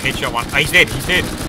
headshot one. Oh, he's dead. He's dead.